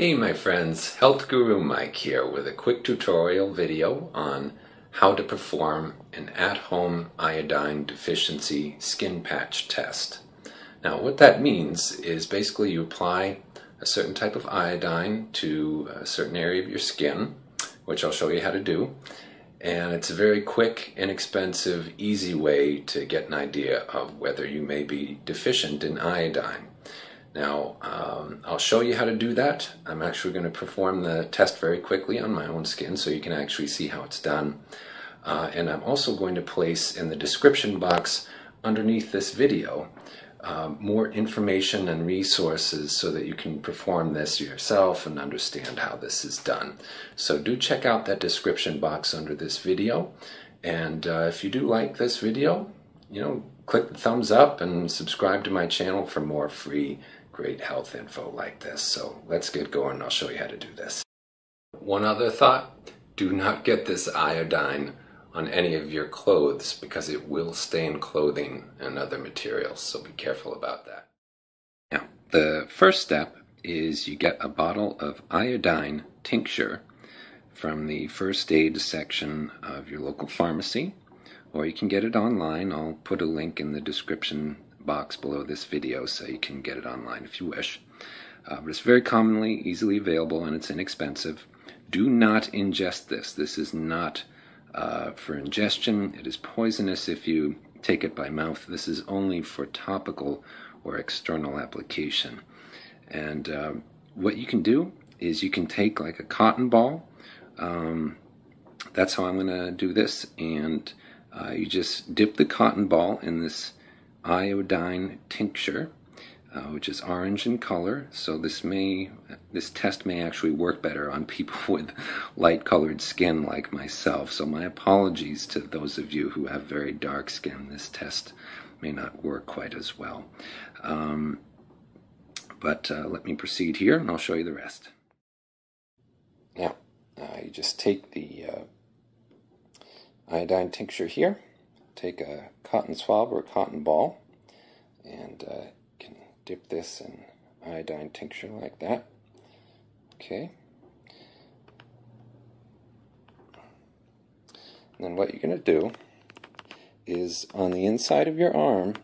Hey my friends, Health Guru Mike here with a quick tutorial video on how to perform an at-home iodine deficiency skin patch test. Now what that means is basically you apply a certain type of iodine to a certain area of your skin, which I'll show you how to do, and it's a very quick, inexpensive, easy way to get an idea of whether you may be deficient in iodine. Now, um, I'll show you how to do that. I'm actually going to perform the test very quickly on my own skin so you can actually see how it's done. Uh, and I'm also going to place in the description box underneath this video uh, more information and resources so that you can perform this yourself and understand how this is done. So do check out that description box under this video. And uh, if you do like this video, you know, click the thumbs up and subscribe to my channel for more free great health info like this. So let's get going. I'll show you how to do this. One other thought, do not get this iodine on any of your clothes because it will stain clothing and other materials. So be careful about that. Now, the first step is you get a bottle of iodine tincture from the first aid section of your local pharmacy, or you can get it online. I'll put a link in the description box below this video so you can get it online if you wish. Uh, but it's very commonly easily available and it's inexpensive. Do not ingest this. This is not uh, for ingestion. It is poisonous if you take it by mouth. This is only for topical or external application. And uh, what you can do is you can take like a cotton ball. Um, that's how I'm going to do this. And uh, you just dip the cotton ball in this iodine tincture, uh, which is orange in color. So this may, this test may actually work better on people with light colored skin like myself. So my apologies to those of you who have very dark skin. This test may not work quite as well. Um, but uh, let me proceed here and I'll show you the rest. Now, uh, you just take the uh, iodine tincture here take a cotton swab or a cotton ball and uh, can dip this in iodine tincture like that. Okay. And then what you're going to do is on the inside of your arm,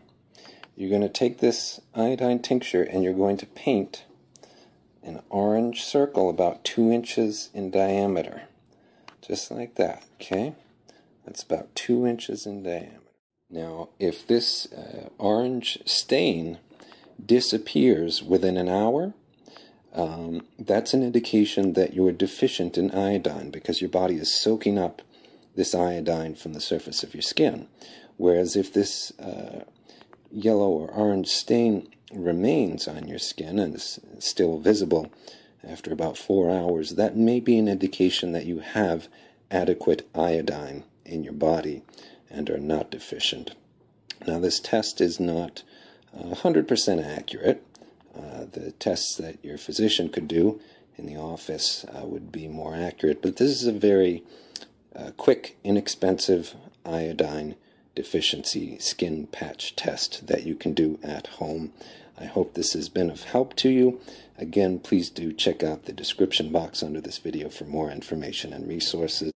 you're going to take this iodine tincture and you're going to paint an orange circle about two inches in diameter. Just like that, okay? That's about two inches in diameter. Now, if this uh, orange stain disappears within an hour, um, that's an indication that you're deficient in iodine because your body is soaking up this iodine from the surface of your skin. Whereas if this uh, yellow or orange stain remains on your skin and is still visible after about four hours, that may be an indication that you have adequate iodine in your body and are not deficient. Now, this test is not uh, 100% accurate. Uh, the tests that your physician could do in the office uh, would be more accurate, but this is a very uh, quick, inexpensive iodine deficiency skin patch test that you can do at home. I hope this has been of help to you. Again, please do check out the description box under this video for more information and resources.